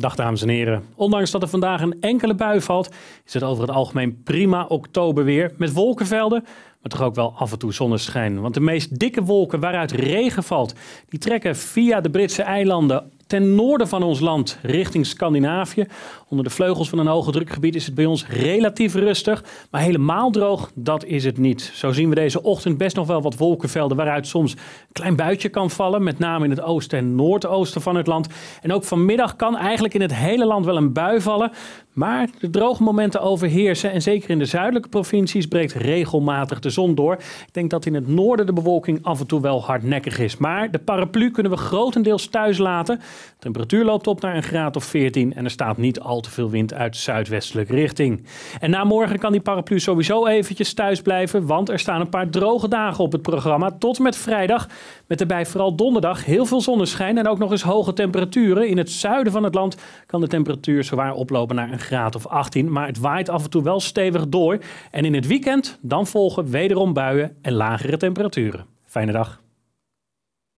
Dag dames en heren. Ondanks dat er vandaag een enkele bui valt, is het over het algemeen prima oktoberweer met wolkenvelden, maar toch ook wel af en toe zonneschijn. Want de meest dikke wolken waaruit regen valt, die trekken via de Britse eilanden ten noorden van ons land richting Scandinavië. Onder de vleugels van een hoge drukgebied is het bij ons relatief rustig, maar helemaal droog, dat is het niet. Zo zien we deze ochtend best nog wel wat wolkenvelden waaruit soms een klein buitje kan vallen, met name in het oosten en noordoosten van het land. En ook vanmiddag kan eigenlijk in het hele land wel een bui vallen, maar de droge momenten overheersen en zeker in de zuidelijke provincies breekt regelmatig de zon door. Ik denk dat in het noorden de bewolking af en toe wel hardnekkig is, maar de paraplu kunnen we grotendeels thuis laten. De temperatuur loopt op naar een graad of 14 en er staat niet al te veel wind uit zuidwestelijke richting. En na morgen kan die paraplu sowieso eventjes thuis blijven, want er staan een paar droge dagen op het programma tot met vrijdag. Met erbij vooral donderdag heel veel zonneschijn en ook nog eens hoge temperaturen. In het zuiden van het land kan de temperatuur zwaar oplopen naar een graad of 18, maar het waait af en toe wel stevig door. En in het weekend dan volgen wederom buien en lagere temperaturen. Fijne dag.